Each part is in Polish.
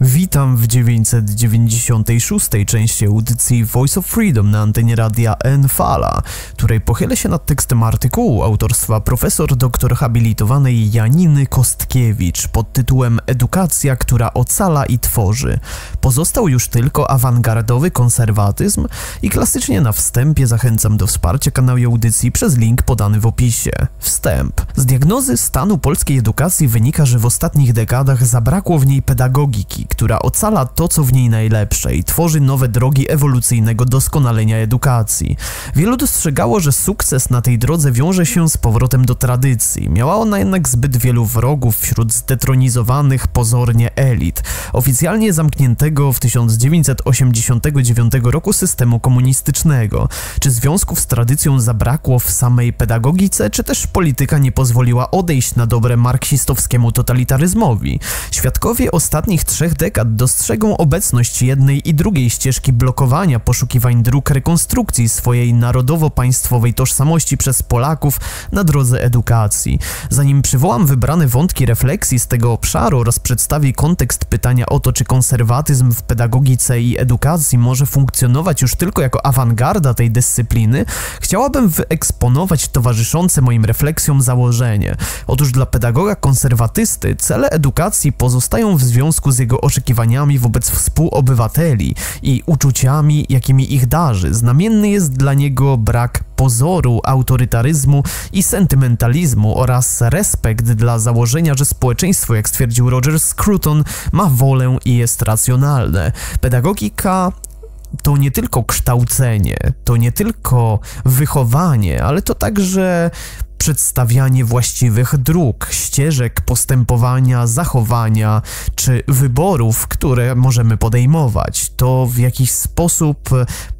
Witam w 996. części audycji Voice of Freedom na antenie radia Enfala, której pochylę się nad tekstem artykułu autorstwa profesor doktor habilitowanej Janiny Kostkiewicz pod tytułem Edukacja, która ocala i tworzy. Pozostał już tylko awangardowy konserwatyzm i klasycznie na wstępie zachęcam do wsparcia kanału audycji przez link podany w opisie. Wstęp. Z diagnozy stanu polskiej edukacji wynika, że w ostatnich dekadach zabrakło w niej pedagogiki, która ocala to, co w niej najlepsze i tworzy nowe drogi ewolucyjnego doskonalenia edukacji. Wielu dostrzegało, że sukces na tej drodze wiąże się z powrotem do tradycji. Miała ona jednak zbyt wielu wrogów wśród zdetronizowanych pozornie elit, oficjalnie zamkniętego w 1989 roku systemu komunistycznego. Czy związków z tradycją zabrakło w samej pedagogice, czy też polityka nie pozwoliła odejść na dobre marksistowskiemu totalitaryzmowi? Świadkowie ostatnich trzech dekad dostrzegą obecność jednej i drugiej ścieżki blokowania poszukiwań dróg rekonstrukcji swojej narodowo-państwowej tożsamości przez Polaków na drodze edukacji. Zanim przywołam wybrane wątki refleksji z tego obszaru oraz przedstawię kontekst pytania o to, czy konserwatyzm w pedagogice i edukacji może funkcjonować już tylko jako awangarda tej dyscypliny, chciałabym wyeksponować towarzyszące moim refleksjom założenie. Otóż dla pedagoga konserwatysty cele edukacji pozostają w związku z jego oczekiwaniami wobec współobywateli i uczuciami, jakimi ich darzy. Znamienny jest dla niego brak pozoru autorytaryzmu i sentymentalizmu oraz respekt dla założenia, że społeczeństwo, jak stwierdził Roger Scruton, ma wolę i jest racjonalne. Pedagogika to nie tylko kształcenie, to nie tylko wychowanie, ale to także przedstawianie właściwych dróg, ścieżek postępowania, zachowania czy wyborów, które możemy podejmować. To w jakiś sposób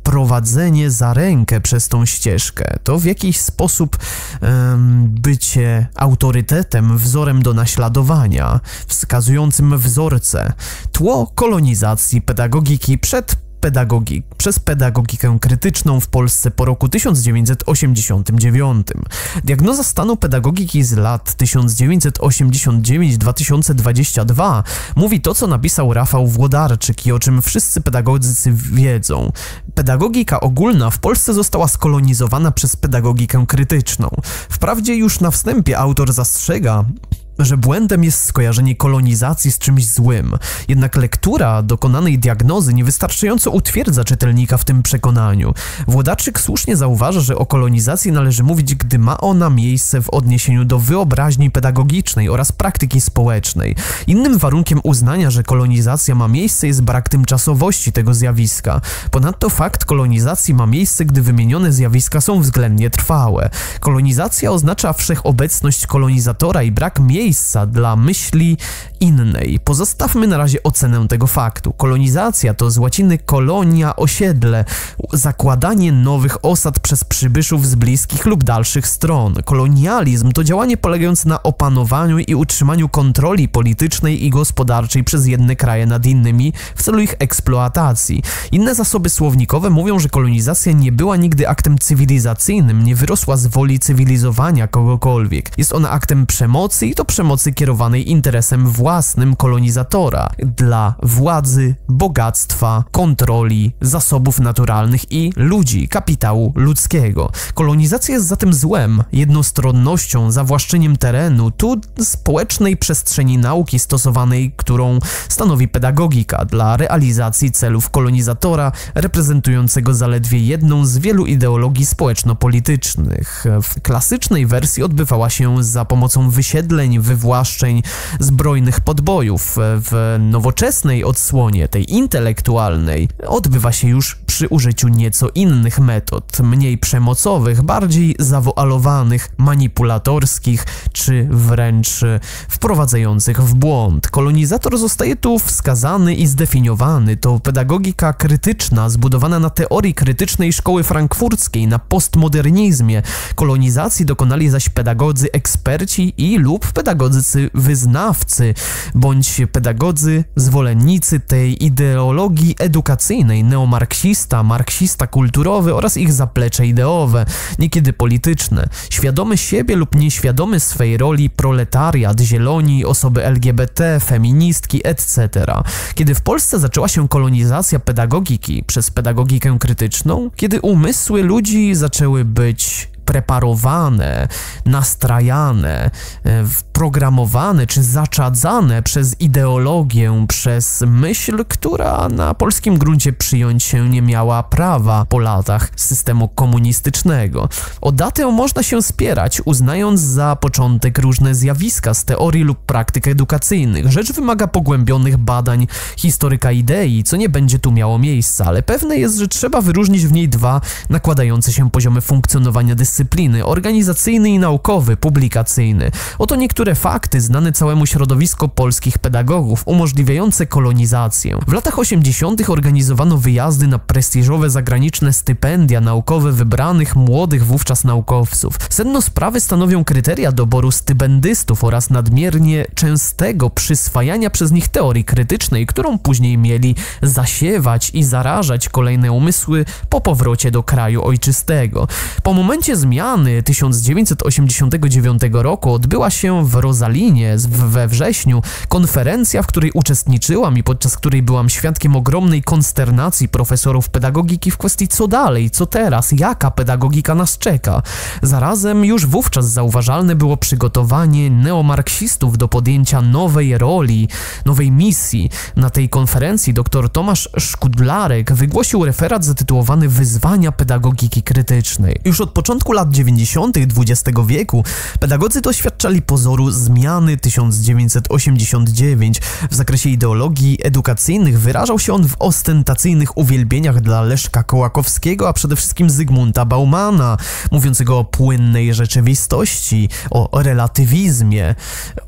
prowadzenie za rękę przez tą ścieżkę, to w jakiś sposób um, bycie autorytetem, wzorem do naśladowania, wskazującym wzorce, tło kolonizacji pedagogiki przed pedagogik, przez pedagogikę krytyczną w Polsce po roku 1989. Diagnoza stanu pedagogiki z lat 1989-2022 mówi to, co napisał Rafał Włodarczyk i o czym wszyscy pedagodzy wiedzą. Pedagogika ogólna w Polsce została skolonizowana przez pedagogikę krytyczną. Wprawdzie już na wstępie autor zastrzega, że błędem jest skojarzenie kolonizacji z czymś złym, jednak lektura dokonanej diagnozy niewystarczająco utwierdza czytelnika w tym przekonaniu. Włodaczyk słusznie zauważa, że o kolonizacji należy mówić, gdy ma ona miejsce w odniesieniu do wyobraźni pedagogicznej oraz praktyki społecznej. Innym warunkiem uznania, że kolonizacja ma miejsce jest brak tymczasowości tego zjawiska. Ponadto fakt kolonizacji ma miejsce, gdy wymienione zjawiska są względnie trwałe. Kolonizacja oznacza wszechobecność kolonizatora i brak miejsca miejsca dla myśli innej. Pozostawmy na razie ocenę tego faktu. Kolonizacja to z łaciny kolonia, osiedle, zakładanie nowych osad przez przybyszów z bliskich lub dalszych stron. Kolonializm to działanie polegające na opanowaniu i utrzymaniu kontroli politycznej i gospodarczej przez jedne kraje nad innymi w celu ich eksploatacji. Inne zasoby słownikowe mówią, że kolonizacja nie była nigdy aktem cywilizacyjnym, nie wyrosła z woli cywilizowania kogokolwiek. Jest ona aktem przemocy i to przemocy kierowanej interesem własnym kolonizatora dla władzy, bogactwa, kontroli, zasobów naturalnych i ludzi, kapitału ludzkiego. Kolonizacja jest zatem złem, jednostronnością, zawłaszczeniem terenu, tu społecznej przestrzeni nauki stosowanej, którą stanowi pedagogika dla realizacji celów kolonizatora, reprezentującego zaledwie jedną z wielu ideologii społeczno-politycznych. W klasycznej wersji odbywała się za pomocą wysiedleń, wywłaszczeń, zbrojnych podbojów. W nowoczesnej odsłonie, tej intelektualnej, odbywa się już przy użyciu nieco innych metod, mniej przemocowych, bardziej zawoalowanych, manipulatorskich, czy wręcz wprowadzających w błąd. Kolonizator zostaje tu wskazany i zdefiniowany. To pedagogika krytyczna, zbudowana na teorii krytycznej szkoły frankfurckiej, na postmodernizmie. Kolonizacji dokonali zaś pedagodzy eksperci i lub pedagodzy pedagodzy wyznawcy, bądź pedagodzy zwolennicy tej ideologii edukacyjnej, neomarksista, marksista kulturowy oraz ich zaplecze ideowe, niekiedy polityczne, świadomy siebie lub nieświadomy swej roli proletariat, zieloni, osoby LGBT, feministki, etc. Kiedy w Polsce zaczęła się kolonizacja pedagogiki przez pedagogikę krytyczną, kiedy umysły ludzi zaczęły być preparowane, nastrajane, e, programowane czy zaczadzane przez ideologię, przez myśl, która na polskim gruncie przyjąć się nie miała prawa po latach systemu komunistycznego. O datę można się spierać, uznając za początek różne zjawiska z teorii lub praktyk edukacyjnych. Rzecz wymaga pogłębionych badań historyka idei, co nie będzie tu miało miejsca, ale pewne jest, że trzeba wyróżnić w niej dwa nakładające się poziomy funkcjonowania dyscypliny: organizacyjny i naukowy, publikacyjny. Oto niektóre niektóre fakty znane całemu środowisku polskich pedagogów, umożliwiające kolonizację. W latach 80. organizowano wyjazdy na prestiżowe zagraniczne stypendia naukowe wybranych młodych wówczas naukowców. Sedno sprawy stanowią kryteria doboru stybendystów oraz nadmiernie częstego przyswajania przez nich teorii krytycznej, którą później mieli zasiewać i zarażać kolejne umysły po powrocie do kraju ojczystego. Po momencie zmiany 1989 roku odbyła się w Rosalinie we wrześniu konferencja, w której uczestniczyłam i podczas której byłam świadkiem ogromnej konsternacji profesorów pedagogiki w kwestii co dalej, co teraz, jaka pedagogika nas czeka. Zarazem już wówczas zauważalne było przygotowanie neomarksistów do podjęcia nowej roli, nowej misji. Na tej konferencji dr Tomasz Szkudlarek wygłosił referat zatytułowany Wyzwania pedagogiki krytycznej. Już od początku lat 90. XX wieku pedagodzy doświadczali pozoru zmiany 1989 w zakresie ideologii edukacyjnych wyrażał się on w ostentacyjnych uwielbieniach dla Leszka Kołakowskiego, a przede wszystkim Zygmunta Baumana, mówiącego o płynnej rzeczywistości, o relatywizmie.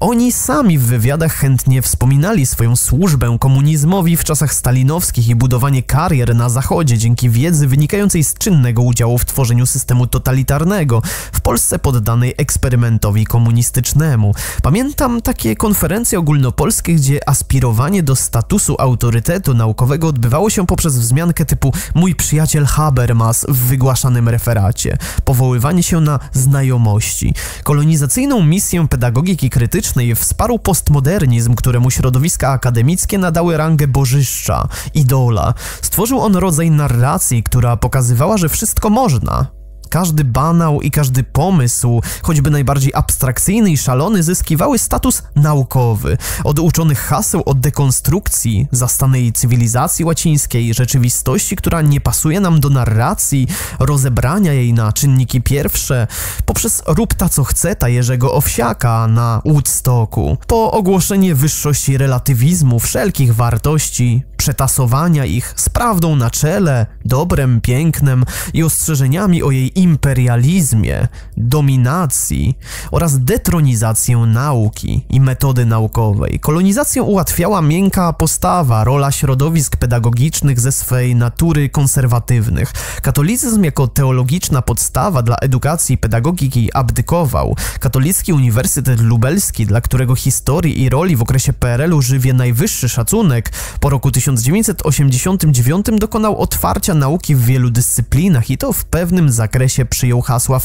Oni sami w wywiadach chętnie wspominali swoją służbę komunizmowi w czasach stalinowskich i budowanie karier na Zachodzie dzięki wiedzy wynikającej z czynnego udziału w tworzeniu systemu totalitarnego w Polsce poddanej eksperymentowi komunistycznemu. Pamiętam takie konferencje ogólnopolskie, gdzie aspirowanie do statusu autorytetu naukowego odbywało się poprzez wzmiankę typu mój przyjaciel Habermas w wygłaszanym referacie, powoływanie się na znajomości. Kolonizacyjną misję pedagogiki krytycznej wsparł postmodernizm, któremu środowiska akademickie nadały rangę bożyszcza, idola. Stworzył on rodzaj narracji, która pokazywała, że wszystko można, każdy banał i każdy pomysł, choćby najbardziej abstrakcyjny i szalony, zyskiwały status naukowy. Od uczonych haseł o dekonstrukcji zastanej cywilizacji łacińskiej, rzeczywistości, która nie pasuje nam do narracji, rozebrania jej na czynniki pierwsze, poprzez rób ta co chce ta Jerzego Owsiaka na Woodstocku, po ogłoszenie wyższości relatywizmu wszelkich wartości, przetasowania ich z prawdą na czele, dobrem, pięknem i ostrzeżeniami o jej imperializmie, dominacji oraz detronizację nauki i metody naukowej. Kolonizację ułatwiała miękka postawa, rola środowisk pedagogicznych ze swej natury konserwatywnych. Katolicyzm jako teologiczna podstawa dla edukacji i pedagogiki abdykował. Katolicki Uniwersytet Lubelski, dla którego historii i roli w okresie PRL-u żywie najwyższy szacunek, po roku 1989 dokonał otwarcia nauki w wielu dyscyplinach i to w pewnym zakresie przyjął hasła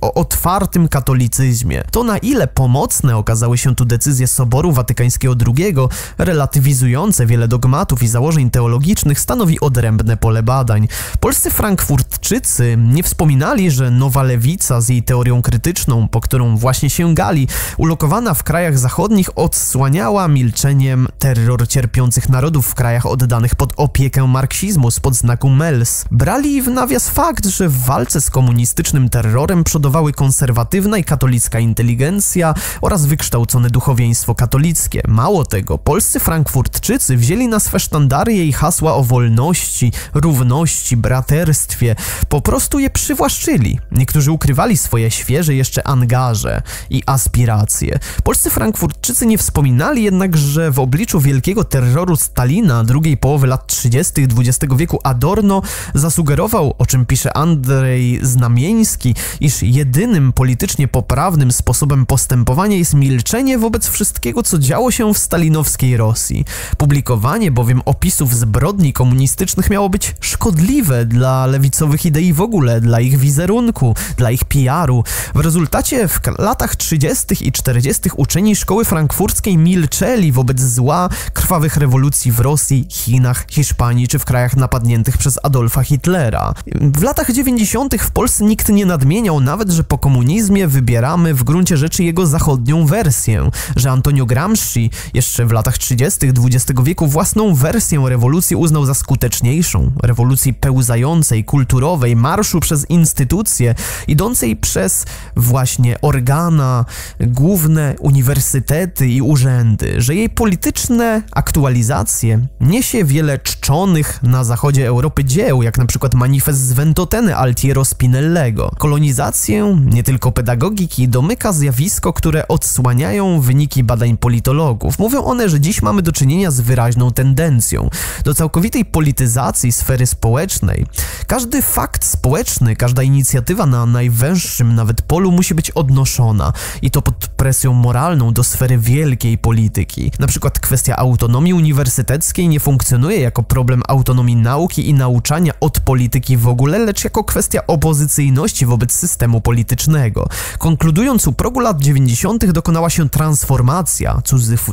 o otwartym katolicyzmie. To na ile pomocne okazały się tu decyzje Soboru Watykańskiego II, relatywizujące wiele dogmatów i założeń teologicznych, stanowi odrębne pole badań. Polscy frankfurtczycy nie wspominali, że nowa lewica z jej teorią krytyczną, po którą właśnie sięgali, ulokowana w krajach zachodnich, odsłaniała milczeniem terror cierpiących narodów w krajach oddanych pod opiekę marksizmu spod znaku MELS. Brali w nawias fakt, że w walce z komunistycznym terrorem przodowały konserwatywna i katolicka inteligencja oraz wykształcone duchowieństwo katolickie. Mało tego, polscy frankfurtczycy wzięli na swe sztandary jej hasła o wolności, równości, braterstwie. Po prostu je przywłaszczyli. Niektórzy ukrywali swoje świeże jeszcze angaże i aspiracje. Polscy frankfurtczycy nie wspominali jednak, że w obliczu wielkiego terroru Stalina drugiej połowy lat 30. XX wieku Adorno zasugerował, o czym pisze Andrzej Znamieński, iż jedynym politycznie poprawnym sposobem postępowania jest milczenie wobec wszystkiego, co działo się w stalinowskiej Rosji. Publikowanie bowiem opisów zbrodni komunistycznych miało być szkodliwe dla lewicowych idei w ogóle, dla ich wizerunku, dla ich PR-u. W rezultacie w latach 30. i 40. uczeni szkoły frankfurckiej milczeli wobec zła krwawych rewolucji w Rosji, Chinach, Hiszpanii czy w krajach napadniętych przez Adolfa Hitlera. W latach 90. w Polsce nikt nie nadmieniał nawet, że po komunizmie wybieramy w gruncie rzeczy jego zachodnią wersję, że Antonio Gramsci jeszcze w latach 30. XX wieku własną wersję rewolucji uznał za skuteczniejszą, rewolucji pełzającej, kulturowej, marszu przez instytucje, idącej przez właśnie organa, główne uniwersytety i urzędy, że jej polityczne aktualizacje niesie wiele czczonych na zachodzie Europy dzieł, jak na przykład manifest z Ventoteny Altiero Spinellego. Nie tylko pedagogiki, domyka zjawisko, które odsłaniają wyniki badań politologów. Mówią one, że dziś mamy do czynienia z wyraźną tendencją do całkowitej polityzacji sfery społecznej. Każdy fakt społeczny, każda inicjatywa na najwęższym nawet polu musi być odnoszona i to pod presją moralną do sfery wielkiej polityki. Na przykład kwestia autonomii uniwersyteckiej nie funkcjonuje jako problem autonomii nauki i nauczania od polityki w ogóle, lecz jako kwestia opozycyjności wobec systemu politycznego. Konkludując, u progu lat 90. dokonała się transformacja,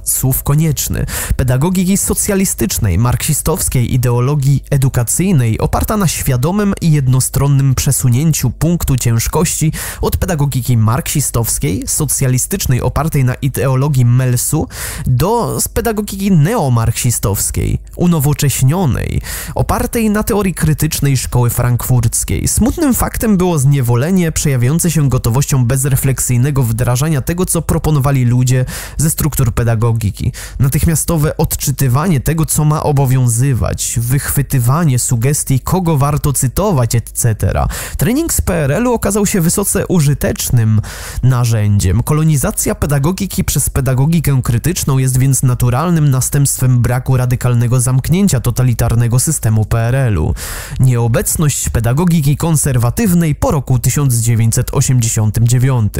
słów konieczny, pedagogiki socjalistycznej, marksistowskiej ideologii edukacyjnej oparta na świadomym i jednostronnym przesunięciu punktu ciężkości od pedagogiki marksistowskiej, socjalistycznej opartej na ideologii Melsu do pedagogiki neomarksistowskiej, unowocześnionej, opartej na teorii krytycznej szkoły frankfurckiej. Smutnym faktem było zniewolenie przejawiające się gotowością bezrefleksyjnego wdrażania tego, co proponowali ludzie ze struktur pedagogiki. Natychmiastowe odczytywanie tego, co ma obowiązywać, wychwytywanie sugestii, kogo warto cytować, etc. Trening z PRL-u okazał się wysoce użytecznym narzędziem. Kolonizacja pedagogiki przez pedagogikę krytyczną jest więc naturalnym następstwem braku radykalnego zamknięcia totalitarnego systemu PRL-u. Nieobecność pedagogiki konserwatywnej po roku 1989.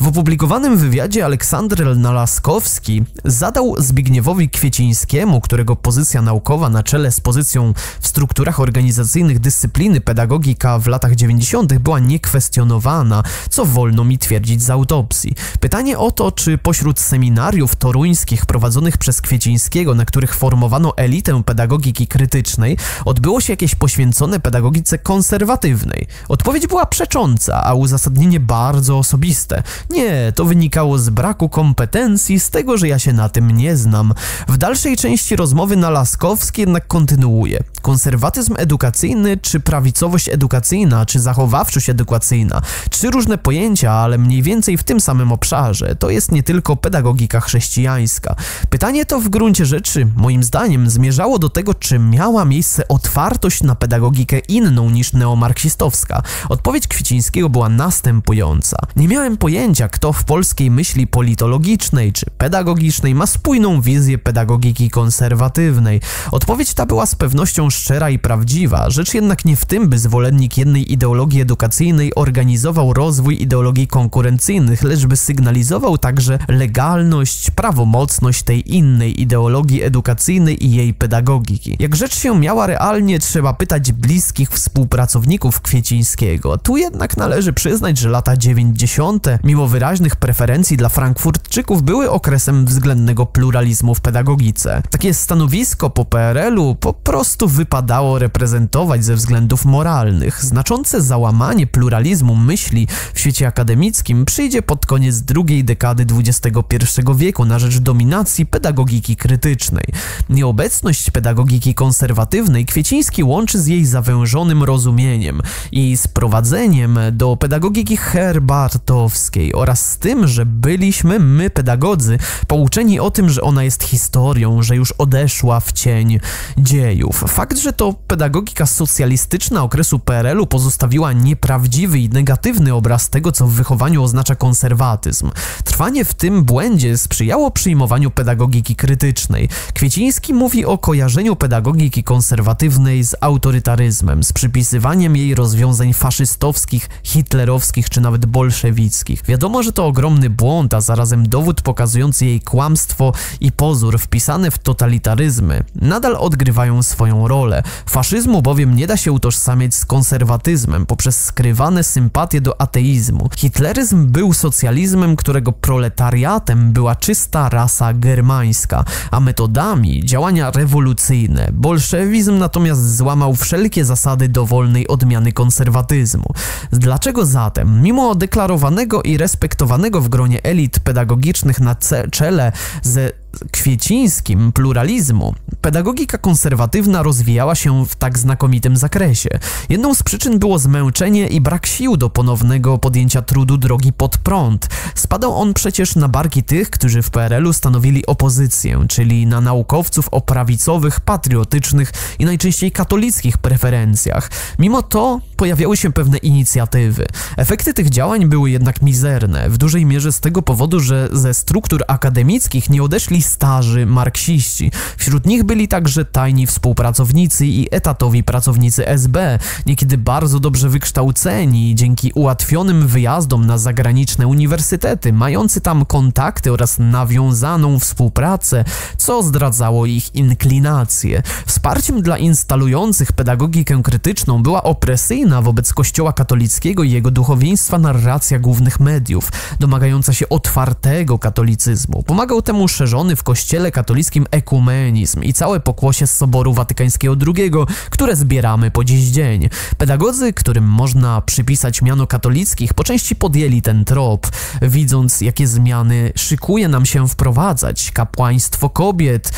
W opublikowanym wywiadzie Aleksander Nalaskowski zadał Zbigniewowi Kwiecińskiemu, którego pozycja naukowa na czele z pozycją w strukturach organizacyjnych dyscypliny pedagogika w latach 90. była niekwestionowana, co wolno mi twierdzić z autopsji. Pytanie o to, czy pośród seminariów toruńskich prowadzonych przez Kwiecińskiego, na których formowano elitę pedagogiki krytycznej, odbyło się jakieś poświęcone pedagogice konserwatywnej. Odpowiedź była przecząca, a uzasadnienie bardzo osobiste. Nie, to wynikało z braku kompetencji, z tego, że ja się na tym nie znam. W dalszej części rozmowy Nalaskowski jednak kontynuuje. Konserwatyzm edukacyjny, czy prawicowość edukacyjna, czy zachowawczość edukacyjna, trzy różne pojęcia, ale mniej więcej w tym samym obszarze. To jest nie tylko pedagogika chrześcijańska. Pytanie to w gruncie rzeczy, moim zdaniem, zmierzało do tego, czy miała miejsce otwartość na pedagogikę inną niż neomarksistowska. Odpowiedź Była następująca. Nie miałem pojęcia, kto w polskiej myśli politologicznej czy pedagogicznej ma spójną wizję pedagogiki konserwatywnej. Odpowiedź ta była z pewnością szczera i prawdziwa, rzecz jednak nie w tym, by zwolennik jednej ideologii edukacyjnej organizował rozwój ideologii konkurencyjnych, lecz by sygnalizował także legalność, prawomocność tej innej ideologii edukacyjnej i jej pedagogiki. Jak rzecz się miała realnie, trzeba pytać bliskich współpracowników Kwiecińskiego. Tu jednak należy przyznać, że lata 90., mimo wyraźnych preferencji dla Frankfurtczyków, były okresem względnego pluralizmu w pedagogice. Takie stanowisko po PRL-u po prostu wypadało reprezentować ze względów moralnych. Znaczące załamanie pluralizmu myśli w świecie akademickim przyjdzie pod koniec drugiej dekady XXI wieku na rzecz dominacji pedagogiki krytycznej. Nieobecność pedagogiki konserwatywnej Kwieciński łączy z jej zawężonym rozumieniem i sprowadzeniem do pedagogiki herbartowskiej oraz z tym, że byliśmy my pedagodzy pouczeni o tym, że ona jest historią, że już odeszła w cień dziejów. Fakt, że to pedagogika socjalistyczna okresu PRL-u pozostawiła nieprawdziwy i negatywny obraz tego, co w wychowaniu oznacza konserwatyzm. Trwanie w tym błędzie sprzyjało przyjmowaniu pedagogiki krytycznej. Kwieciński mówi o kojarzeniu pedagogiki konserwatywnej z autorytaryzmem, z przypisywaniem jej rozwiązań faszystowskich, hitlerowskich czy nawet bolszewickich. Wiadomo, że to ogromny błąd, a zarazem dowód pokazujący jej kłamstwo i pozór wpisane w totalitaryzmy nadal odgrywają swoją rolę. Faszyzmu bowiem nie da się utożsamiać z konserwatyzmem poprzez skrywane sympatie do ateizmu. Hitleryzm był socjalizmem, którego proletariatem była czysta rasa germańska, a metodami działania rewolucyjne. Bolszewizm natomiast złamał wszelkie zasady dowolnej odmiany konserwatyzmu. Dlaczego zatem, mimo deklarowanego i respektowanego w gronie elit pedagogicznych na czele ze kwiecińskim pluralizmu, pedagogika konserwatywna rozwijała się w tak znakomitym zakresie. Jedną z przyczyn było zmęczenie i brak sił do ponownego podjęcia trudu drogi pod prąd. Spadał on przecież na barki tych, którzy w PRL-u stanowili opozycję, czyli na naukowców o prawicowych, patriotycznych i najczęściej katolickich preferencjach. Mimo to pojawiały się pewne inicjatywy. Efekty tych działań były jednak mizerne, w dużej mierze z tego powodu, że ze struktur akademickich nie odeszli starzy marksiści. Wśród nich byli także tajni współpracownicy i etatowi pracownicy SB, niekiedy bardzo dobrze wykształceni dzięki ułatwionym wyjazdom na zagraniczne uniwersytety, mający tam kontakty oraz nawiązaną współpracę, co zdradzało ich inklinacje. Wsparciem dla instalujących pedagogikę krytyczną była opresyjna wobec Kościoła katolickiego i jego duchowieństwa narracja głównych mediów, domagająca się otwartego katolicyzmu. Pomagał temu szerzony w Kościele katolickim ekumenizm i całe pokłosie z Soboru Watykańskiego II, które zbieramy po dziś dzień. Pedagodzy, którym można przypisać miano katolickich, po części podjęli ten trop, widząc jakie zmiany szykuje nam się wprowadzać. Kapłaństwo kobiet,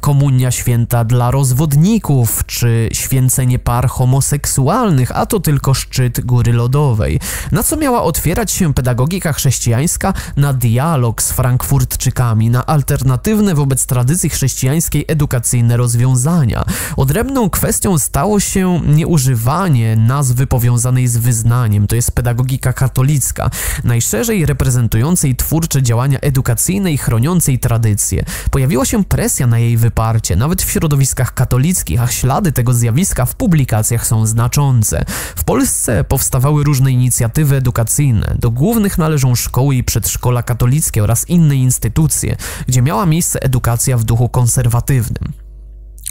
komunia święta dla rozwodników, czy święcenie par homoseksualnych, a to tylko szczyt góry lodowej. Na co miała otwierać się pedagogika chrześcijańska? Na dialog z frankfurtczykami, na alternatywne wobec tradycji chrześcijańskiej edukacyjne rozwiązania. Odrębną kwestią stało się nieużywanie nazwy powiązanej z wyznaniem, to jest pedagogika katolicka, najszerzej reprezentującej twórcze działania edukacyjne i chroniącej tradycje. Pojawiła się presja na jej jej wyparcie, nawet w środowiskach katolickich, a ślady tego zjawiska w publikacjach są znaczące. W Polsce powstawały różne inicjatywy edukacyjne. Do głównych należą szkoły i przedszkola katolickie oraz inne instytucje, gdzie miała miejsce edukacja w duchu konserwatywnym.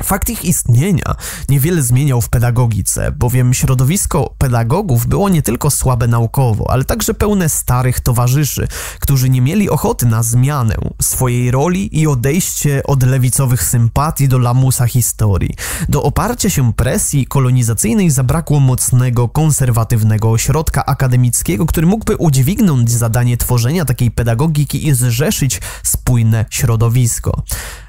Fakt ich istnienia niewiele zmieniał w pedagogice, bowiem środowisko pedagogów było nie tylko słabe naukowo, ale także pełne starych towarzyszy, którzy nie mieli ochoty na zmianę swojej roli i odejście od lewicowych sympatii do lamusa historii. Do oparcia się presji kolonizacyjnej zabrakło mocnego, konserwatywnego ośrodka akademickiego, który mógłby udźwignąć zadanie tworzenia takiej pedagogiki i zrzeszyć spójne środowisko.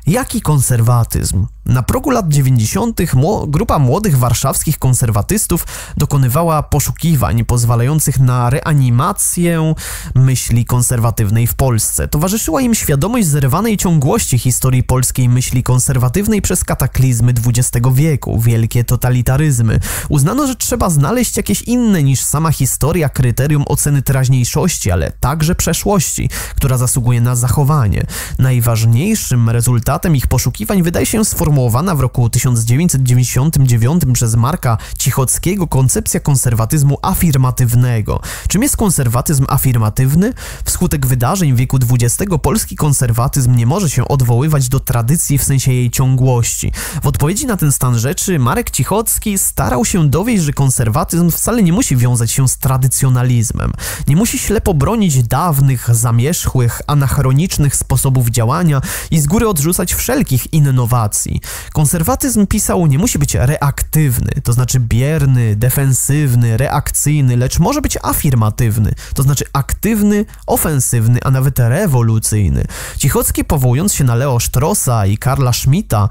Jaki konserwatyzm? Na progu lat 90. grupa młodych warszawskich konserwatystów dokonywała poszukiwań pozwalających na reanimację myśli konserwatywnej w Polsce. Towarzyszyła im świadomość zerwanej ciągłości historii polskiej myśli konserwatywnej przez kataklizmy XX wieku, wielkie totalitaryzmy. Uznano, że trzeba znaleźć jakieś inne niż sama historia kryterium oceny teraźniejszości, ale także przeszłości, która zasługuje na zachowanie. Najważniejszym rezultatem ich poszukiwań wydaje się sformułowana w roku 1999 przez Marka Cichockiego koncepcja konserwatyzmu afirmatywnego. Czym jest konserwatyzm afirmatywny? Wskutek wydarzeń wieku XX polski konserwatyzm nie może się odwoływać do tradycji w sensie jej ciągłości. W odpowiedzi na ten stan rzeczy Marek Cichocki starał się dowieść, że konserwatyzm wcale nie musi wiązać się z tradycjonalizmem. Nie musi ślepo bronić dawnych, zamierzchłych, anachronicznych sposobów działania i z góry odrzucać wszelkich innowacji. Konserwatyzm pisał nie musi być reaktywny, to znaczy bierny, defensywny, reakcyjny, lecz może być afirmatywny, to znaczy aktywny, ofensywny, a nawet rewolucyjny. Cichocki powołując się na Leo Strossa i Karla Schmidta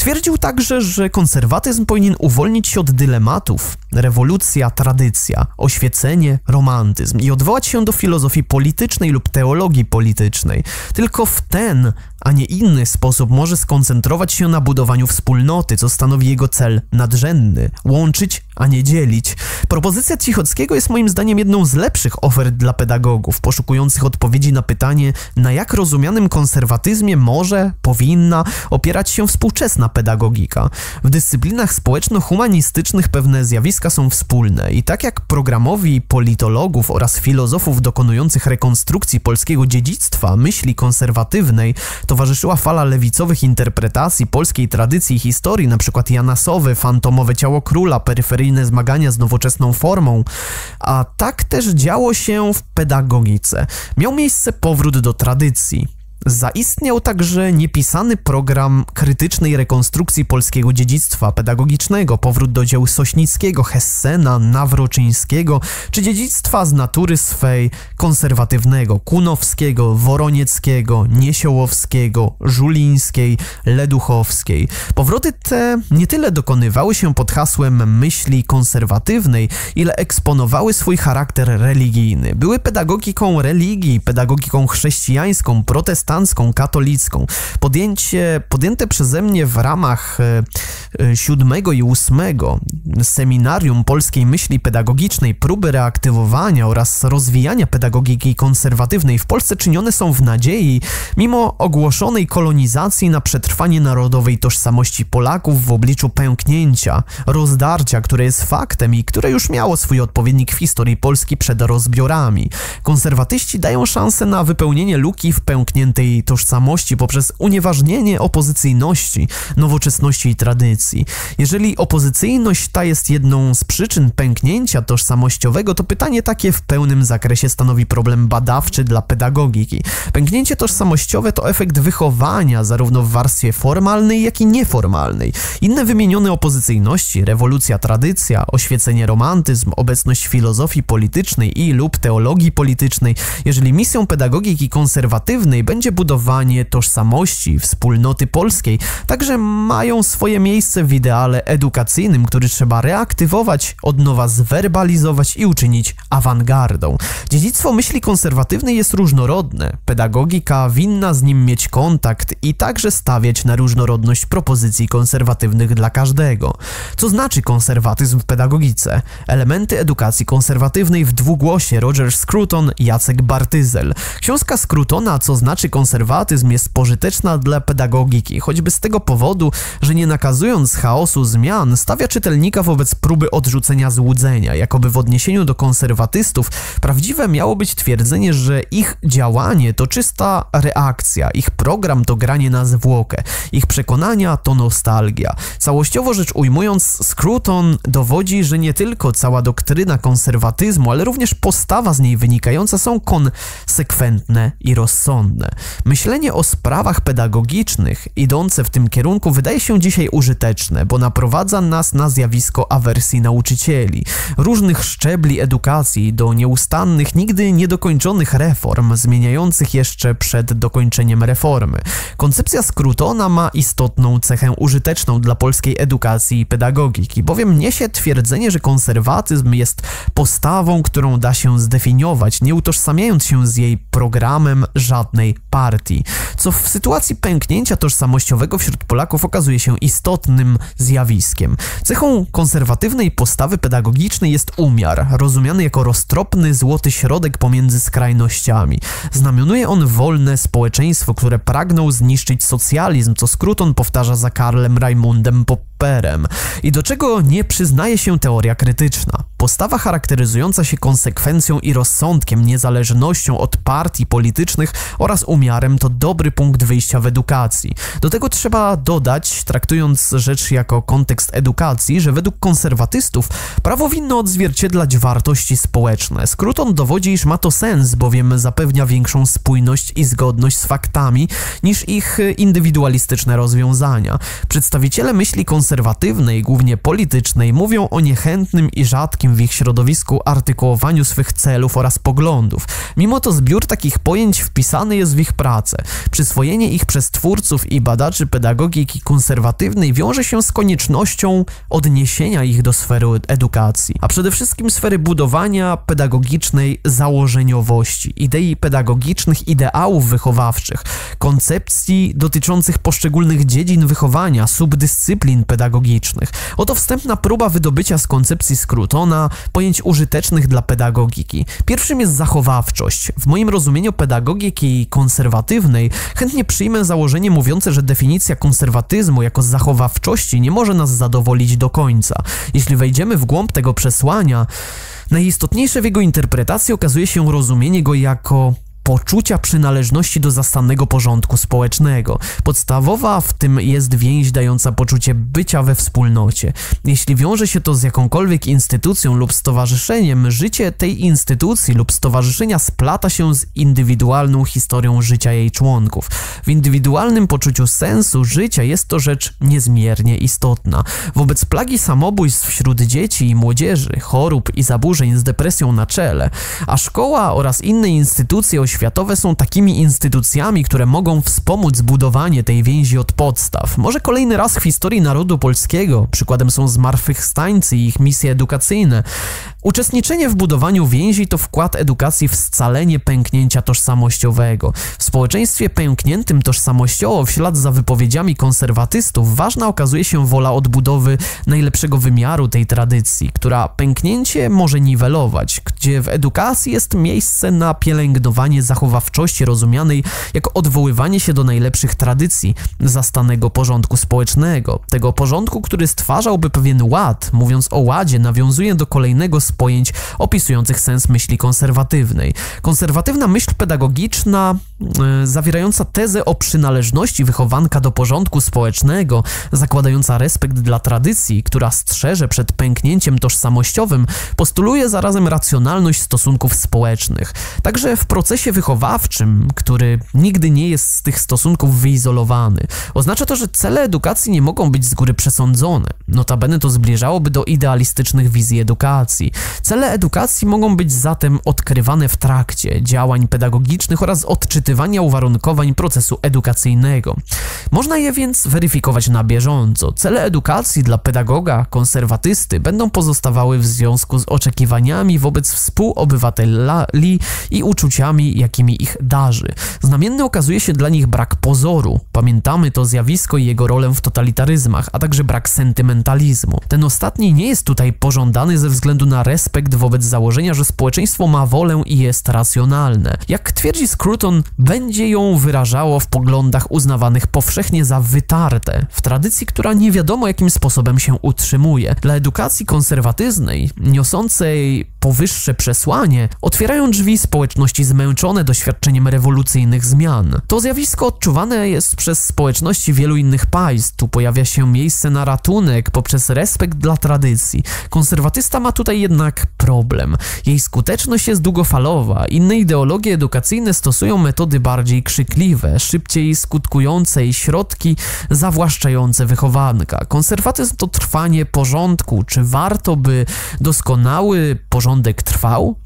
Twierdził także, że konserwatyzm powinien uwolnić się od dylematów rewolucja, tradycja, oświecenie, romantyzm i odwołać się do filozofii politycznej lub teologii politycznej. Tylko w ten, a nie inny sposób może skoncentrować się na budowaniu wspólnoty, co stanowi jego cel nadrzędny łączyć a nie dzielić. Propozycja Cichockiego jest moim zdaniem jedną z lepszych ofert dla pedagogów, poszukujących odpowiedzi na pytanie, na jak rozumianym konserwatyzmie może, powinna opierać się współczesna pedagogika. W dyscyplinach społeczno-humanistycznych pewne zjawiska są wspólne i tak jak programowi politologów oraz filozofów dokonujących rekonstrukcji polskiego dziedzictwa myśli konserwatywnej towarzyszyła fala lewicowych interpretacji polskiej tradycji i historii, np. Janasowe, fantomowe ciało króla, peryferyjne zmagania z nowoczesną formą, a tak też działo się w pedagogice. Miał miejsce powrót do tradycji. Zaistniał także niepisany program krytycznej rekonstrukcji polskiego dziedzictwa pedagogicznego, powrót do dzieł Sośnickiego, Hessena, Nawroczyńskiego, czy dziedzictwa z natury swej konserwatywnego, Kunowskiego, Woronieckiego, Niesiołowskiego, Żulińskiej, Leduchowskiej. Powroty te nie tyle dokonywały się pod hasłem myśli konserwatywnej, ile eksponowały swój charakter religijny. Były pedagogiką religii, pedagogiką chrześcijańską, protestancką, protestancką, katolicką. Podjęcie, podjęte przeze mnie w ramach e, e, siódmego i ósmego seminarium polskiej myśli pedagogicznej, próby reaktywowania oraz rozwijania pedagogiki konserwatywnej w Polsce czynione są w nadziei, mimo ogłoszonej kolonizacji na przetrwanie narodowej tożsamości Polaków w obliczu pęknięcia, rozdarcia, które jest faktem i które już miało swój odpowiednik w historii Polski przed rozbiorami. Konserwatyści dają szansę na wypełnienie luki w pękniętej tej tożsamości poprzez unieważnienie opozycyjności, nowoczesności i tradycji. Jeżeli opozycyjność ta jest jedną z przyczyn pęknięcia tożsamościowego, to pytanie takie w pełnym zakresie stanowi problem badawczy dla pedagogiki. Pęknięcie tożsamościowe to efekt wychowania zarówno w warstwie formalnej, jak i nieformalnej. Inne wymienione opozycyjności, rewolucja, tradycja, oświecenie, romantyzm, obecność filozofii politycznej i lub teologii politycznej, jeżeli misją pedagogiki konserwatywnej będzie budowanie tożsamości wspólnoty polskiej, także mają swoje miejsce w ideale edukacyjnym, który trzeba reaktywować, od nowa zwerbalizować i uczynić awangardą. Dziedzictwo myśli konserwatywnej jest różnorodne. Pedagogika winna z nim mieć kontakt i także stawiać na różnorodność propozycji konserwatywnych dla każdego. Co znaczy konserwatyzm w pedagogice? Elementy edukacji konserwatywnej w dwugłosie Roger Scruton, Jacek Bartyzel. Książka Scrutona, co znaczy konserwatyzm jest pożyteczna dla pedagogiki, choćby z tego powodu, że nie nakazując chaosu zmian, stawia czytelnika wobec próby odrzucenia złudzenia, jakoby w odniesieniu do konserwatystów prawdziwe miało być twierdzenie, że ich działanie to czysta reakcja, ich program to granie na zwłokę, ich przekonania to nostalgia. Całościowo rzecz ujmując, Scruton dowodzi, że nie tylko cała doktryna konserwatyzmu, ale również postawa z niej wynikająca są konsekwentne i rozsądne. Myślenie o sprawach pedagogicznych idące w tym kierunku wydaje się dzisiaj użyteczne, bo naprowadza nas na zjawisko awersji nauczycieli, różnych szczebli edukacji do nieustannych, nigdy niedokończonych reform, zmieniających jeszcze przed dokończeniem reformy. Koncepcja Scrutona ma istotną cechę użyteczną dla polskiej edukacji i pedagogiki, bowiem niesie twierdzenie, że konserwatyzm jest postawą, którą da się zdefiniować, nie utożsamiając się z jej programem żadnej partii, co w sytuacji pęknięcia tożsamościowego wśród Polaków okazuje się istotnym zjawiskiem. Cechą konserwatywnej postawy pedagogicznej jest umiar, rozumiany jako roztropny złoty środek pomiędzy skrajnościami. Znamionuje on wolne społeczeństwo, które pragnął zniszczyć socjalizm, co Scruton powtarza za Karlem Raimundem I do czego nie przyznaje się teoria krytyczna. Postawa charakteryzująca się konsekwencją i rozsądkiem, niezależnością od partii politycznych oraz umiarem to dobry punkt wyjścia w edukacji. Do tego trzeba dodać, traktując rzecz jako kontekst edukacji, że według konserwatystów prawo winno odzwierciedlać wartości społeczne. Skróton dowodzi, iż ma to sens, bowiem zapewnia większą spójność i zgodność z faktami niż ich indywidualistyczne rozwiązania. Przedstawiciele myśli konserwatywnej, głównie politycznej, mówią o niechętnym i rzadkim w ich środowisku artykułowaniu swych celów oraz poglądów. Mimo to zbiór takich pojęć wpisany jest w ich pracę. Przyswojenie ich przez twórców i badaczy pedagogiki konserwatywnej wiąże się z koniecznością odniesienia ich do sfery edukacji, a przede wszystkim sfery budowania pedagogicznej założeniowości, idei pedagogicznych, ideałów wychowawczych, koncepcji dotyczących poszczególnych dziedzin wychowania, subdyscyplin pedagogicznych, pedagogicznych. Oto wstępna próba wydobycia z koncepcji Scrutona pojęć użytecznych dla pedagogiki. Pierwszym jest zachowawczość. W moim rozumieniu pedagogiki konserwatywnej chętnie przyjmę założenie mówiące, że definicja konserwatyzmu jako zachowawczości nie może nas zadowolić do końca. Jeśli wejdziemy w głąb tego przesłania, najistotniejsze w jego interpretacji okazuje się rozumienie go jako poczucia przynależności do zastanego porządku społecznego. Podstawowa w tym jest więź dająca poczucie bycia we wspólnocie. Jeśli wiąże się to z jakąkolwiek instytucją lub stowarzyszeniem, życie tej instytucji lub stowarzyszenia splata się z indywidualną historią życia jej członków. W indywidualnym poczuciu sensu życia jest to rzecz niezmiernie istotna. Wobec plagi samobójstw wśród dzieci i młodzieży, chorób i zaburzeń z depresją na czele, a szkoła oraz inne instytucje oświatowe są takimi instytucjami, które mogą wspomóc budowanie tej więzi od podstaw. Może kolejny raz w historii narodu polskiego, przykładem są zmartwychwstańcy i ich misje edukacyjne. Uczestniczenie w budowaniu więzi to wkład edukacji w scalenie pęknięcia tożsamościowego. W społeczeństwie pękniętym tożsamościowo, w ślad za wypowiedziami konserwatystów, ważna okazuje się wola odbudowy najlepszego wymiaru tej tradycji, która pęknięcie może niwelować, gdzie w edukacji jest miejsce na pielęgnowanie zachowawczości rozumianej jako odwoływanie się do najlepszych tradycji zastanego porządku społecznego, tego porządku, który stwarzałby pewien ład. Mówiąc o ładzie, nawiązuje do kolejnego z pojęć opisujących sens myśli konserwatywnej. Konserwatywna myśl pedagogiczna, yy, zawierająca tezę o przynależności wychowanka do porządku społecznego, zakładająca respekt dla tradycji, która strzeże przed pęknięciem tożsamościowym, postuluje zarazem racjonalność stosunków społecznych. Także w procesie wychowawczym, który nigdy nie jest z tych stosunków wyizolowany. Oznacza to, że cele edukacji nie mogą być z góry przesądzone. Notabene to zbliżałoby do idealistycznych wizji edukacji. Cele edukacji mogą być zatem odkrywane w trakcie działań pedagogicznych oraz odczytywania uwarunkowań procesu edukacyjnego. Można je więc weryfikować na bieżąco. Cele edukacji dla pedagoga, konserwatysty będą pozostawały w związku z oczekiwaniami wobec współobywateli i uczuciami, jakimi ich darzy. Znamienny okazuje się dla nich brak pozoru. Pamiętamy to zjawisko i jego rolę w totalitaryzmach, a także brak sentymentalizmu. Ten ostatni nie jest tutaj pożądany ze względu na respekt wobec założenia, że społeczeństwo ma wolę i jest racjonalne. Jak twierdzi Scruton, będzie ją wyrażało w poglądach uznawanych powszechnie za wytarte, w tradycji, która nie wiadomo jakim sposobem się utrzymuje. Dla edukacji konserwatyznej, niosącej powyższe przesłanie, otwierają drzwi społeczności doświadczeniem rewolucyjnych zmian. To zjawisko odczuwane jest przez społeczności wielu innych państw. Tu pojawia się miejsce na ratunek poprzez respekt dla tradycji. Konserwatysta ma tutaj jednak problem. Jej skuteczność jest długofalowa. Inne ideologie edukacyjne stosują metody bardziej krzykliwe, szybciej skutkujące i środki zawłaszczające wychowanka. Konserwatyzm to trwanie porządku. Czy warto by doskonały porządek trwał?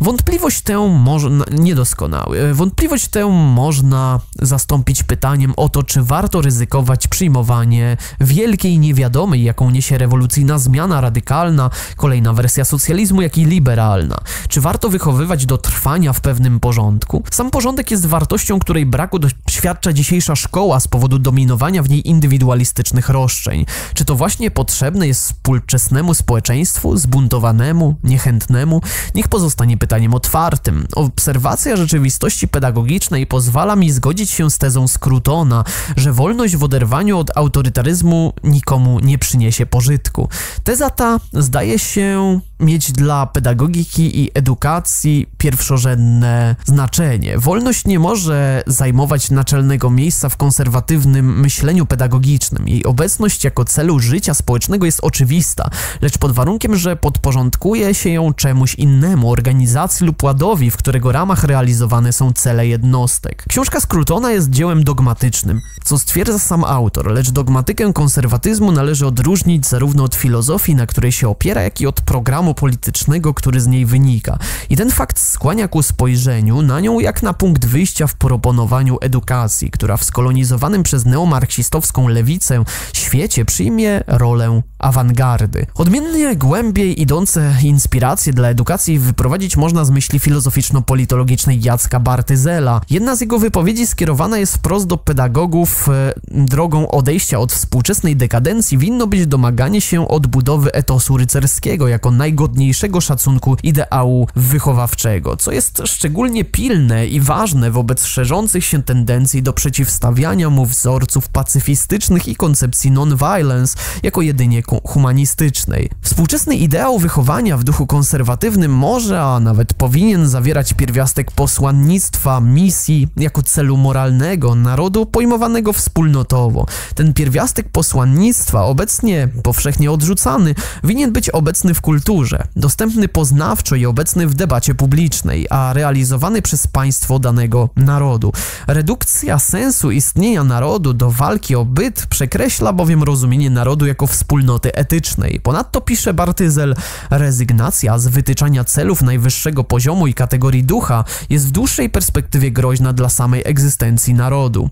Wątpliwość tę można, niedoskonały, wątpliwość tę można zastąpić pytaniem o to, czy warto ryzykować przyjmowanie wielkiej niewiadomej, jaką niesie rewolucyjna zmiana radykalna, kolejna wersja socjalizmu, jak i liberalna. Czy warto wychowywać do trwania w pewnym porządku? Sam porządek jest wartością, której braku doświadcza dzisiejsza szkoła z powodu dominowania w niej indywidualistycznych roszczeń. Czy to właśnie potrzebne jest współczesnemu społeczeństwu, zbuntowanemu, niechętnemu? Niech pozostanie pytaniem otwartym. Obserwacja rzeczywistości pedagogicznej pozwala mi zgodzić się z tezą Scrutona, że wolność w oderwaniu od autorytaryzmu nikomu nie przyniesie pożytku. Teza ta zdaje się mieć dla pedagogiki i edukacji pierwszorzędne znaczenie. Wolność nie może zajmować naczelnego miejsca w konserwatywnym myśleniu pedagogicznym. Jej obecność jako celu życia społecznego jest oczywista, lecz pod warunkiem, że podporządkuje się ją czemuś innemu, organizacji lub ładowi, w którego ramach realizowane są cele jednostek. Książka Scrutona jest dziełem dogmatycznym, co stwierdza sam autor, lecz dogmatykę konserwatyzmu należy odróżnić zarówno od filozofii, na której się opiera, jak i od programu politycznego, który z niej wynika. I ten fakt skłania ku spojrzeniu na nią jak na punkt wyjścia w proponowaniu edukacji, która w skolonizowanym przez neomarksistowską lewicę świecie przyjmie rolę awangardy. Odmiennie, głębiej idące inspiracje dla edukacji wyprowadzić można z myśli filozoficzno-politologicznej Jacka Bartyzela. Jedna z jego wypowiedzi skierowana jest wprost do pedagogów. E, drogą odejścia od współczesnej dekadencji winno być domaganie się odbudowy etosu rycerskiego jako najgodniejszego szacunku ideału wychowawczego, co jest szczególnie pilne i ważne wobec szerzących się tendencji do przeciwstawiania mu wzorców pacyfistycznych i koncepcji non-violence jako jedynie humanistycznej. Współczesny ideał wychowania w duchu konserwatywnym może, a nawet powinien zawierać pierwiastek posłannictwa, misji jako celu moralnego narodu pojmowanego wspólnotowo. Ten pierwiastek posłannictwa, obecnie powszechnie odrzucany, winien być obecny w kulturze, dostępny poznawczo i obecny w debacie publicznej, a realizowany przez państwo danego narodu. Redukcja sensu istnienia narodu do walki o byt przekreśla bowiem rozumienie narodu jako wspólnoty etycznej. Ponadto pisze Bartyzel, rezygnacja z wytyczania celów najwyższego poziomu i kategorii ducha jest w dłuższej perspektywie groźna dla samej egzystencji narodu.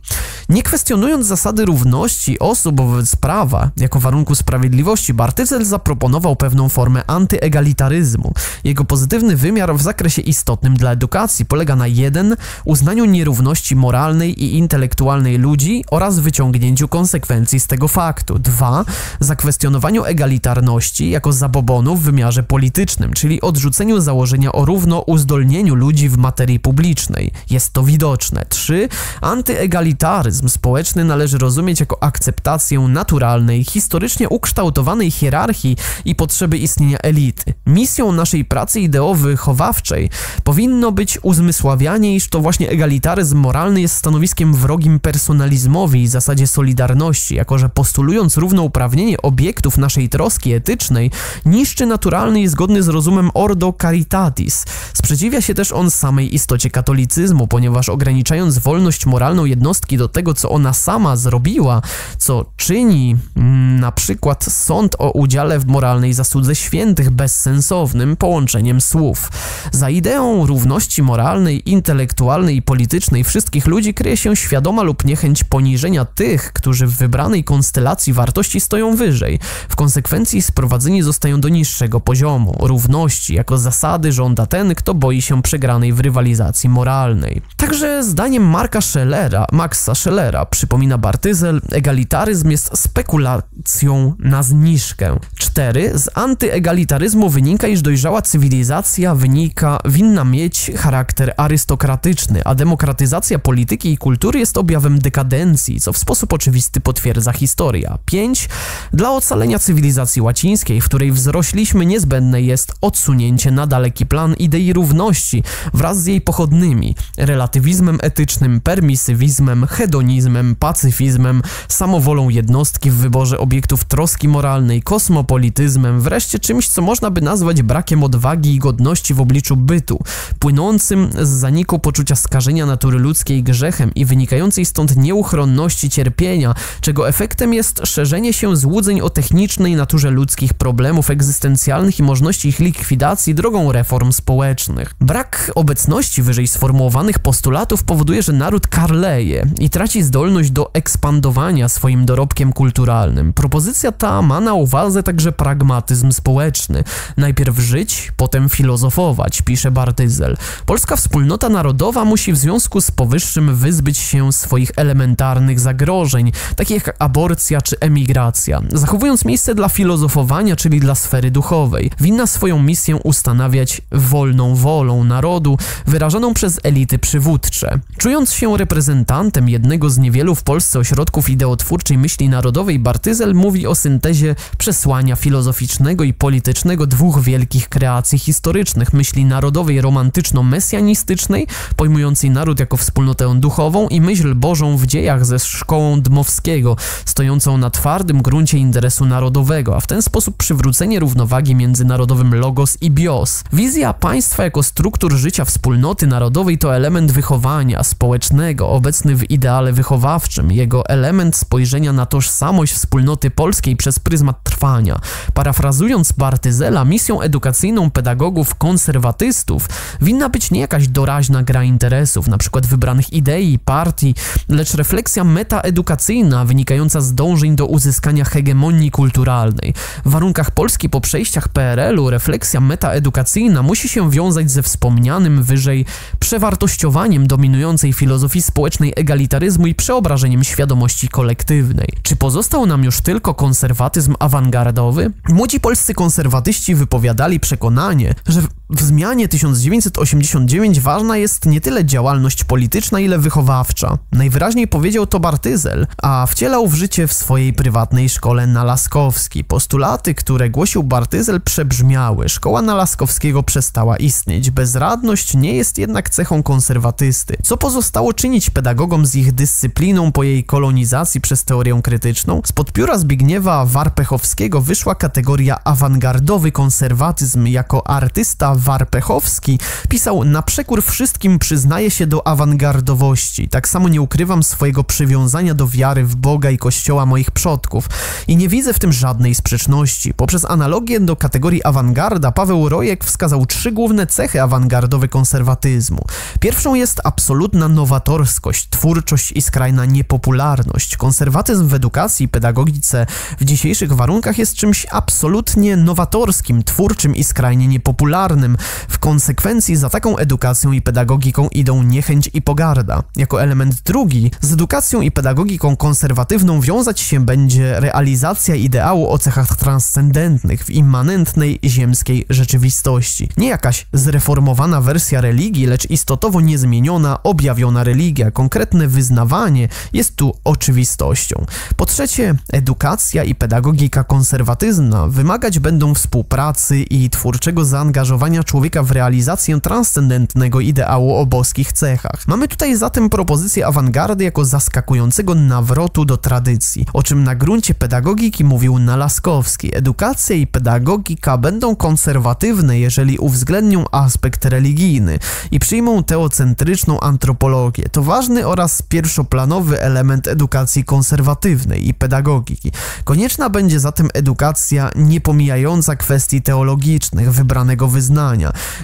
Nie kwestionując zasady równości osób wobec prawa jako warunku sprawiedliwości, Bartyzel zaproponował pewną formę antyegalitaryzmu. Jego pozytywny wymiar w zakresie istotnym dla edukacji polega na jeden uznaniu nierówności moralnej i intelektualnej ludzi oraz wyciągnięciu konsekwencji z tego faktu. Dwa, zakwestionowaniu egalitarności jako zabobonu w wymiarze politycznym, czyli odrzuceniu założenia o równouzdolnieniu ludzi w materii publicznej. Jest to widoczne. Trzy, antyegalitaryzm społeczny należy rozumieć jako akceptację naturalnej, historycznie ukształtowanej hierarchii i potrzeby istnienia elity. Misją naszej pracy ideowo-wychowawczej powinno być uzmysławianie, iż to właśnie egalitaryzm moralny jest stanowiskiem wrogim personalizmowi i zasadzie solidarności, jako że postulując równouprawnienie obiektów naszej troski etycznej, niszczy naturalny i zgodny z rozumem ordo caritatis. Sprzeciwia się też on samej istocie katolicyzmu, ponieważ ograniczając wolność moralną jednostki do tego, co ona sama zrobiła, co czyni mm, na przykład sąd o udziale w moralnej zasłudze świętych bezsensownym połączeniem słów. Za ideą równości moralnej, intelektualnej i politycznej wszystkich ludzi kryje się świadoma lub niechęć poniżenia tych, którzy w wybranej konstelacji wartości stoją wyżej. W konsekwencji sprowadzeni zostają do niższego poziomu. Równości jako zasady żąda ten, kto boi się przegranej w rywalizacji moralnej. Także zdaniem Marka Schellera, Maxa Schellera, przypomina Bartyzel, egalitaryzm jest spekulacją na zniżkę. 4. Z antyegalitaryzmu wynika, iż dojrzała cywilizacja wynika, winna mieć charakter arystokratyczny, a demokratyzacja polityki i kultury jest objawem dekadencji, co w sposób oczywisty potwierdza historia. 5. Dla ocalenia cywilizacji łacińskiej, w której wzrośliśmy, niezbędne jest odsunięcie na daleki plan idei równości wraz z jej pochodnymi relatywizmem etycznym, permisywizmem, hedonizmem, pacyfizmem, samowolą jednostki w wyborze obiektów troski moralnej, kosmopolityzmem, wreszcie czymś, co można by nazwać brakiem odwagi i godności w obliczu bytu, płynącym z zaniku poczucia skażenia natury ludzkiej grzechem i wynikającej stąd nieuchronności cierpienia, czego efektem jest szerzenie się złudzeń o technicznej naturze ludzkich problemów egzystencjalnych i możliwości ich likwidacji drogą reform społecznych. Brak obecności wyżej sformułowanych postulatów powoduje, że naród karleje i traci zdolność do ekspandowania swoim dorobkiem kulturalnym. Propozycja ta ma na uwadze także pragmatyzm społeczny. Najpierw żyć, potem filozofować, pisze Bartyzel. Polska wspólnota narodowa musi w związku z powyższym wyzbyć się swoich elementarnych zagrożeń, takich jak aborcja czy emigracja, zachowując miejsce dla filozofowania, czyli dla sfery duchowej. Winna swoją misję ustanawiać wolną wolą narodu, wyrażoną przez elity przywódcze. Czując się reprezentantem jednego z niewielu w Polsce ośrodków ideotwórczej myśli narodowej, Bartyzel mówi o syntezie przesłania filozoficznego i politycznego dwóch wielkich kreacji historycznych myśli narodowej romantyczno-mesjanistycznej, pojmującej naród jako wspólnotę duchową i myśl Bożą w dziejach ze szkołą Dmowskiego, stojącą na twardym gruncie interesu narodowego, a w ten sposób przywrócenie równowagi między narodowym logos i bios. Wizja państwa jako struktur życia wspólnoty narodowej to element wychowania społecznego, obecny w ideale wychowawczym, jego element spojrzenia na tożsamość wspólnoty polskiej przez pryzmat przetrwania. Parafrazując Bartyzela, misją edukacyjną pedagogów konserwatystów winna być nie jakaś doraźna gra interesów, przykład wybranych idei, partii, lecz refleksja metaedukacyjna wynikająca z dążeń do uzyskania hegemonii kulturalnej. W warunkach Polski po przejściach PRL-u refleksja metaedukacyjna musi się wiązać ze wspomnianym wyżej przewartościowaniem dominującej filozofii społecznej egalitaryzmu i przeobrażeniem świadomości kolektywnej. Czy pozostał nam już tylko konserwatyzm awangardowy? Młodzi polscy konserwatyści wypowiadali przekonanie, że w zmianie 1989 ważna jest nie tyle działalność polityczna, ile wychowawcza. Najwyraźniej powiedział to Bartyzel, a wcielał w życie w swojej prywatnej szkole na Laskowski. Postulaty, które głosił Bartyzel przebrzmiały. Szkoła na Laskowskiego przestała istnieć. Bezradność nie jest jednak cechą konserwatysty. Co pozostało czynić pedagogom z ich dyscypliną po jej kolonizacji przez teorię krytyczną? Spod pióra Zbigniewa Warpechowskiego wyszła kategoria awangardowy konserwatyzm. Jako artysta Warpechowski pisał na przekór wszystkim przyznaje się do awangardowości. Tak samo nie ukrywam swojego przywiązania do wiary w Boga i Kościoła moich przodków i nie widzę w tym żadnej sprzeczności. Poprzez analogię do kategorii awangarda Paweł Rojek wskazał trzy główne cechy awangardowe konserwatyzmu. Pierwszą jest absolutna nowatorskość, twórczość i skrajna niepopularność. Konserwatyzm w edukacji i pedagogice w dzisiejszych warunkach jest czymś absolutnie nowatorskim, twórczym i skrajnie niepopularnym. W konsekwencji za taką edukacją i pedagogiką idą niechęć i pogarda. Jako element drugi, z edukacją i pedagogiką konserwatywną wiązać się będzie realizacja ideału o cechach transcendentnych w immanentnej ziemskiej rzeczywistości. Nie jakaś zreformowana wersja religii, lecz istotowo niezmieniona, objawiona religia. Konkretne wyznawanie jest tu oczywistością. Po trzecie, edukacja i pedagogika konserwatyzmna wymagać będą współpracy i twórczego zaangażowania człowieka w realizację transcendentnego ideału o boskich cechach. Mamy tutaj zatem propozycję awangardy jako zaskakującego nawrotu do tradycji, o czym na gruncie pedagogiki mówił Nalaskowski. Edukacja i pedagogika będą konserwatywne, jeżeli uwzględnią aspekt religijny i przyjmą teocentryczną antropologię. To ważny oraz pierwszoplanowy element edukacji konserwatywnej i pedagogiki. Konieczna będzie zatem edukacja nie pomijająca kwestii teologicznych wybranego wyznania.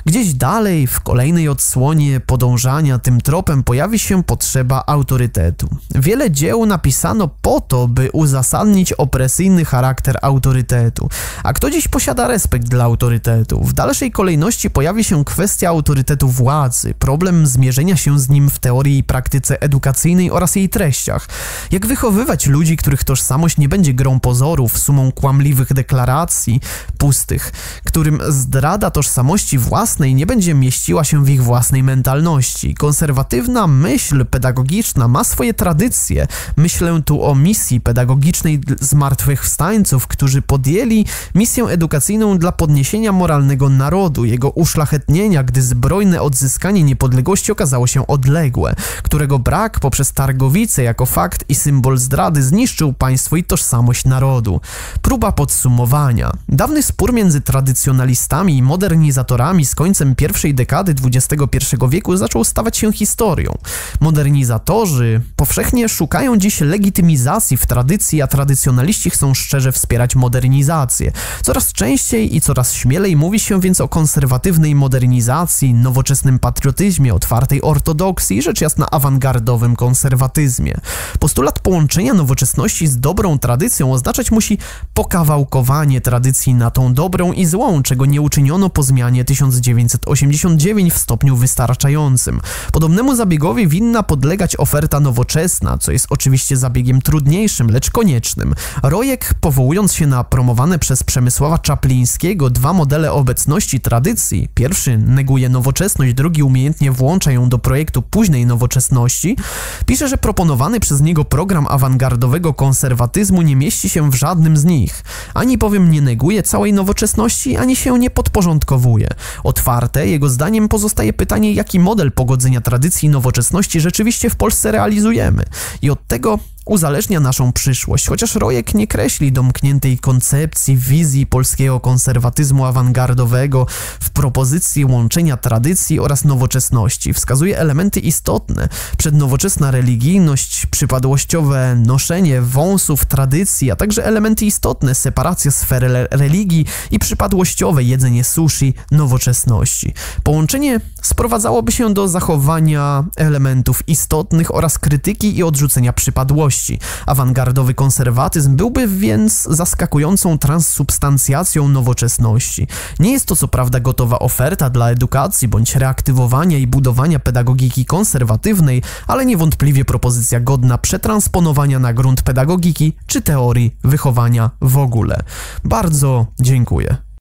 Gdzieś dalej, w kolejnej odsłonie podążania tym tropem pojawi się potrzeba autorytetu. Wiele dzieł napisano po to, by uzasadnić opresyjny charakter autorytetu. A kto dziś posiada respekt dla autorytetu? W dalszej kolejności pojawi się kwestia autorytetu władzy, problem zmierzenia się z nim w teorii i praktyce edukacyjnej oraz jej treściach. Jak wychowywać ludzi, których tożsamość nie będzie grą pozorów, sumą kłamliwych deklaracji, pustych, którym zdrada tożsamości własnej nie będzie mieściła się w ich własnej mentalności. Konserwatywna myśl pedagogiczna ma swoje tradycje. Myślę tu o misji pedagogicznej zmartwychwstańców, którzy podjęli misję edukacyjną dla podniesienia moralnego narodu, jego uszlachetnienia, gdy zbrojne odzyskanie niepodległości okazało się odległe, którego brak poprzez Targowice jako fakt i symbol zdrady zniszczył państwo i tożsamość narodu. Próba podsumowania. Dawny spór między tradycjonalistami i modernizatorami z końcem pierwszej dekady XXI wieku zaczął stawać się historią. Modernizatorzy powszechnie szukają dziś legitymizacji w tradycji, a tradycjonaliści chcą szczerze wspierać modernizację. Coraz częściej i coraz śmielej mówi się więc o konserwatywnej modernizacji, nowoczesnym patriotyzmie, otwartej ortodoksji i rzecz jasna awangardowym konserwatyzmie. Postulat połączenia nowoczesności z dobrą tradycją oznaczać musi pokawałkowanie tradycji na tą dobrą i złą, czego nie uczyniono po zmianie 1989 w stopniu wystarczającym. Podobnemu zabiegowi winna podlegać oferta nowoczesna, co jest oczywiście zabiegiem trudniejszym, lecz koniecznym. Rojek, powołując się na promowane przez Przemysława Czaplińskiego dwa modele obecności tradycji, pierwszy neguje nowoczesność, drugi umiejętnie włącza ją do projektu późnej nowoczesności, pisze, że proponowany przez niego program awangardowego konserwatyzmu nie mieści się w żadnym z nich. Ani bowiem nie neguje całej nowoczesności, ani się nie podporządkowuje. Otwarte, jego zdaniem, pozostaje pytanie, jaki model pogodzenia tradycji i nowoczesności rzeczywiście w Polsce realizujemy. I od tego uzależnia naszą przyszłość, chociaż Rojek nie kreśli domkniętej koncepcji, wizji polskiego konserwatyzmu awangardowego w propozycji łączenia tradycji oraz nowoczesności. Wskazuje elementy istotne, przednowoczesna religijność, przypadłościowe noszenie wąsów tradycji, a także elementy istotne, separacja sfery religii i przypadłościowe jedzenie sushi nowoczesności. Połączenie sprowadzałoby się do zachowania elementów istotnych oraz krytyki i odrzucenia przypadłości. Awangardowy konserwatyzm byłby więc zaskakującą transsubstancjacją nowoczesności. Nie jest to co prawda gotowa oferta dla edukacji bądź reaktywowania i budowania pedagogiki konserwatywnej, ale niewątpliwie propozycja godna przetransponowania na grunt pedagogiki czy teorii wychowania w ogóle. Bardzo dziękuję.